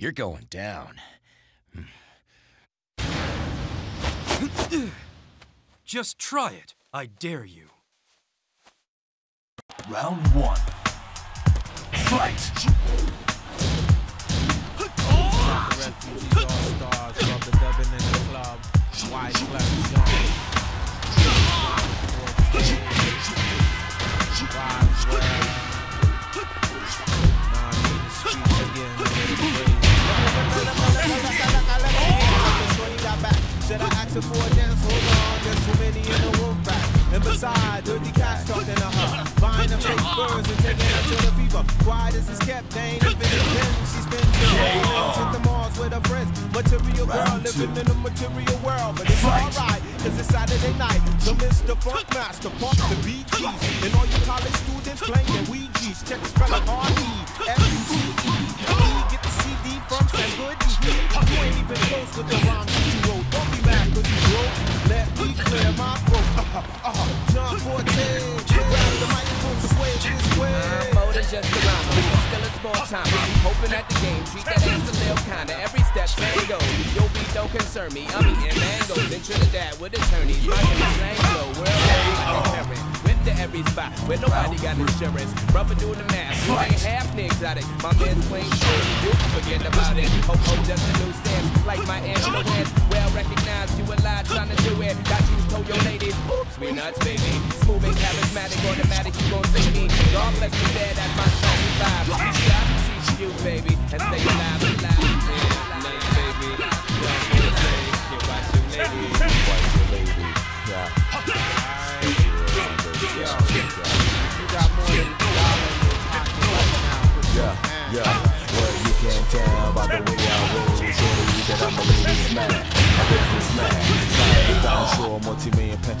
You're going down. Just try it. I dare you. Round one. Fight! To the fever. Quiet as it's kept, they ain't even pen. She's been to hit the malls with her friends. Material girl living in a material world. But it's alright, cause it's Saturday night. So Mr. Funk Master, pump the BGs. And all you college students playing Ouija's. Check the spelling R-E-F-U-C-E. Get the CD from Sam Goody. You ain't even close with the rhymes just a rhymer, but still a small timer. Hoping at the game, treat that ass a little kinda. Every step, there go. Your beat don't concern me. I'm eating mangoes in Trinidad with attorneys. My name is Langlo, world like a parent. Went to every spot where nobody got insurance. Brother doing the math, you ain't half exotic. My man's playing shit, you forget about it. Hope, hope, just a new sense, like my Wentz. Well recognized, you a lie trying to do it. Got you told your lady, oops, we nuts, baby. Smooth and charismatic, automatic, you gon' see me. God bless the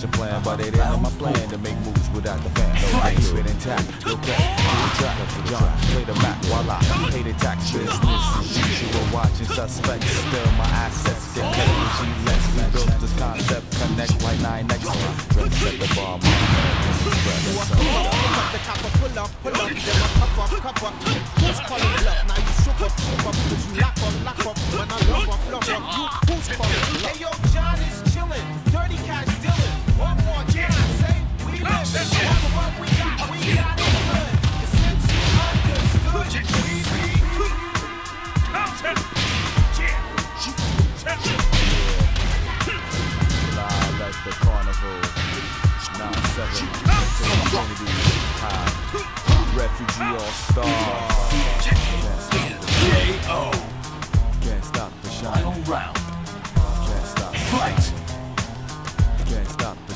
multi-million pension plan, but it ain't in my plan to make moves without the fan. No, I keep it intact. Cap, do the track for John. Play the Mac while I pay the tax. Business usual, watching suspects. Still my assets get. She lets me build this concept, connect like nine next. Dress at the bar, my a the copper, pull up, pull up, then I cover, cover. Who's calling bluff? Now you shook up, shook up, cause you lock up, lock up. When I love up, love up, you who's calling? Hey yo, John is Refugee All Star. KO. Can't stop the Final round. Can't stop. Fight! Can't stop the.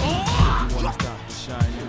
You? Wanna stop the shining?